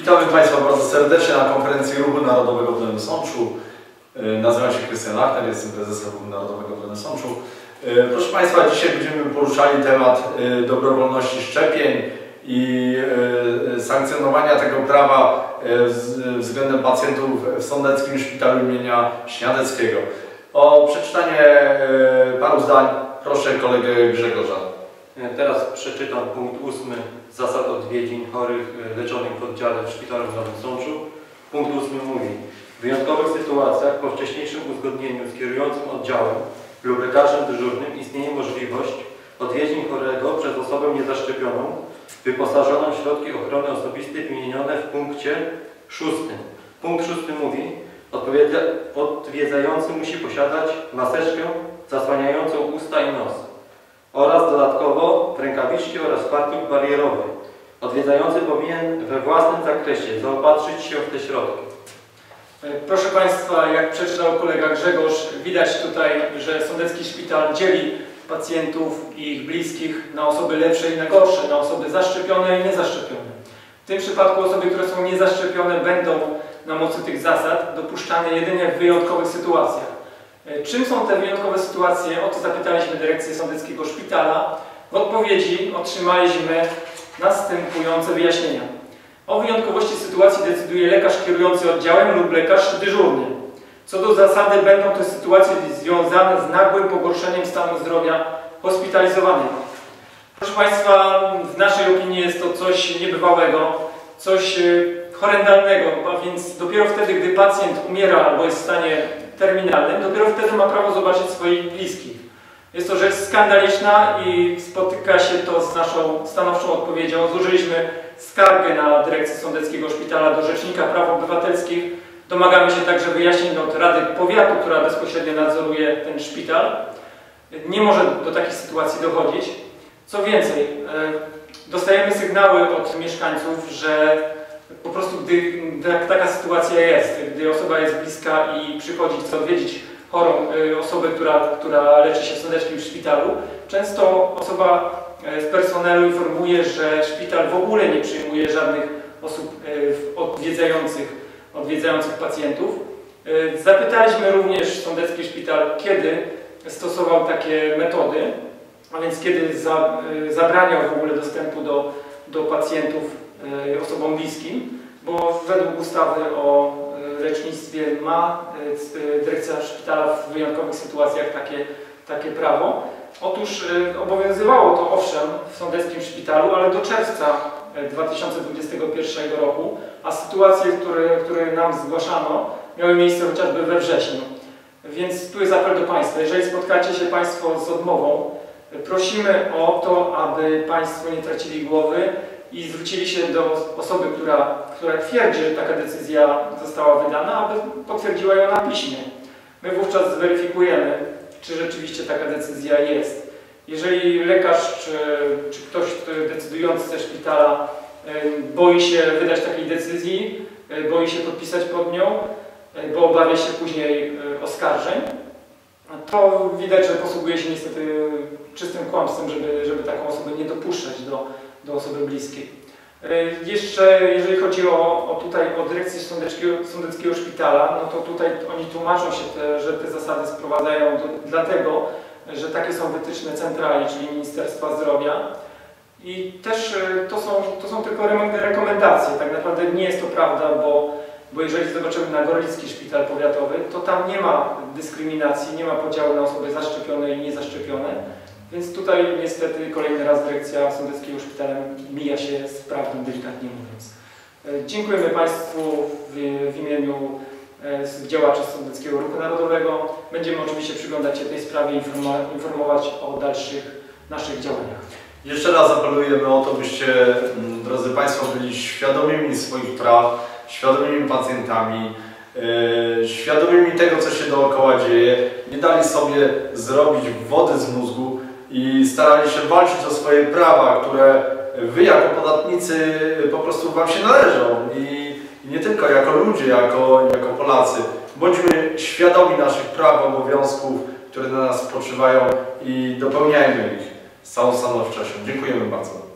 Witamy Państwa bardzo serdecznie na konferencji Ruchu Narodowego w Dolnym Sączu. E, Nazywam się Krystian Lachner, jestem prezesem Ruchu Narodowego w Dolnym Sączu. E, Proszę Państwa, dzisiaj będziemy poruszali temat e, dobrowolności szczepień i sankcjonowania tego prawa względem pacjentów w Sądeckim Szpitalu imienia Śniadeckiego. O przeczytanie paru zdań proszę kolegę Grzegorza. Teraz przeczytam punkt ósmy zasad odwiedzin chorych e, leczonych w oddziale w szpitalu w Nowym Sączu. Punkt ósmy mówi w wyjątkowych sytuacjach po wcześniejszym uzgodnieniu z kierującym oddziałem lub lekarzem dyżurnym istnieje możliwość odwiedzin chorego przez osobę niezaszczepioną wyposażoną w środki ochrony osobistej wymienione w punkcie szóstym. Punkt szósty mówi odpowiedza- odwiedzający musi posiadać maseczkę zasłaniającą usta i nos oraz dodatkowo oraz fartuch barierowy. Odwiedzający powinien we własnym zakresie zaopatrzyć się w te środki. Proszę Państwa, jak przeczytał kolega Grzegorz, widać tutaj, że Sądecki Szpital dzieli pacjentów i ich bliskich na osoby lepsze i na gorsze, na osoby zaszczepione i niezaszczepione. W tym przypadku osoby, które są niezaszczepione będą na mocy tych zasad dopuszczane jedynie w wyjątkowych sytuacjach. E, Czym są te wyjątkowe sytuacje? O to zapytaliśmy dyrekcję Sądeckiego Szpitala. W odpowiedzi otrzymaliśmy następujące wyjaśnienia. O wyjątkowości sytuacji decyduje lekarz kierujący oddziałem lub lekarz dyżurny. Co do zasady będą to sytuacje związane z nagłym pogorszeniem stanu zdrowia hospitalizowanego. Proszę Państwa, w naszej opinii jest to coś niebywałego, coś y, horrendalnego, a więc dopiero wtedy, gdy pacjent umiera albo jest w stanie terminalnym, dopiero wtedy ma prawo zobaczyć swoich bliskich. Jest to rzecz skandaliczna i spotyka się to z naszą stanowczą odpowiedzią. Złożyliśmy skargę na dyrekcję Sądeckiego Szpitala do Rzecznika Praw Obywatelskich. Domagamy się także wyjaśnień od Rady Powiatu, która bezpośrednio nadzoruje ten szpital. Nie może do takich sytuacji dochodzić. Co więcej, e, dostajemy sygnały od mieszkańców, że po prostu gdy tak- taka sytuacja jest, gdy osoba jest bliska i przychodzi, chce odwiedzić chorą y, osobę, która, która leczy się w sądeckim szpitalu, często osoba e, z personelu informuje, że szpital w ogóle nie przyjmuje żadnych osób e, odwiedzających, odwiedzających pacjentów. E, Zapytaliśmy również sądecki szpital, kiedy stosował takie metody, a więc kiedy za, zabraniał w ogóle dostępu do, do pacjentów osobom bliskim, bo według ustawy o e, lecznictwie ma e, e, dyrekcja szpitala w wyjątkowych sytuacjach takie, takie prawo. Otóż e, obowiązywało to owszem w sądeckim szpitalu, ale do czerwca e, 2021 roku, a sytuacje, które, które nam zgłaszano, miały miejsce chociażby we wrześniu. Więc tu jest apel do Państwa. Jeżeli spotkacie się Państwo z odmową, prosimy o to, aby Państwo nie tracili głowy i zwrócili się do osoby, która, która twierdzi, że taka decyzja została wydana, aby potwierdziła ją na piśmie. My wówczas zweryfikujemy, czy rzeczywiście taka decyzja jest. Jeżeli lekarz czy, czy ktoś kto decydujący ze szpitala boi się wydać takiej decyzji, boi się podpisać pod nią, bo obawia się później oskarżeń, to widać, że posługuje się niestety czystym kłamstwem, żeby, żeby taką osobę nie dopuszczać do, do osoby bliskiej. E, Jeszcze jeżeli chodzi o, o tutaj o dyrekcję Sądeckiego, Sądeckiego Szpitala, no to tutaj oni tłumaczą się, te, że te zasady sprowadzają do, dlatego, że takie są wytyczne centrali, czyli Ministerstwa Zdrowia. I też e, to są, to są tylko rekomendacje, tak naprawdę nie jest to prawda, bo, bo jeżeli zobaczymy na Gorlicki Szpital Powiatowy, to tam nie ma dyskryminacji, nie ma podziału na osoby zaszczepione i niezaszczepione. Więc tutaj niestety kolejny raz dyrekcja Sądeckiego Szpitala mija się z prawdą, delikatnie mówiąc. E, Dziękujemy Państwu w, w imieniu e, działaczy Sądeckiego Ruchu Narodowego. Będziemy oczywiście przyglądać się tej sprawie i informować o dalszych naszych działaniach. Jeszcze raz apelujemy o to, byście, mm, drodzy Państwo, byli świadomymi swoich praw, świadomymi pacjentami, e, świadomymi tego, co się dookoła dzieje. Nie dali sobie zrobić wody z mózgu i starali się walczyć o swoje prawa, które Wy jako podatnicy po prostu Wam się należą. I nie tylko jako ludzie, jako, jako Polacy. Bądźmy świadomi naszych praw, obowiązków, które na nas spoczywają i dopełniajmy ich z całą stanowczością. Dziękujemy bardzo.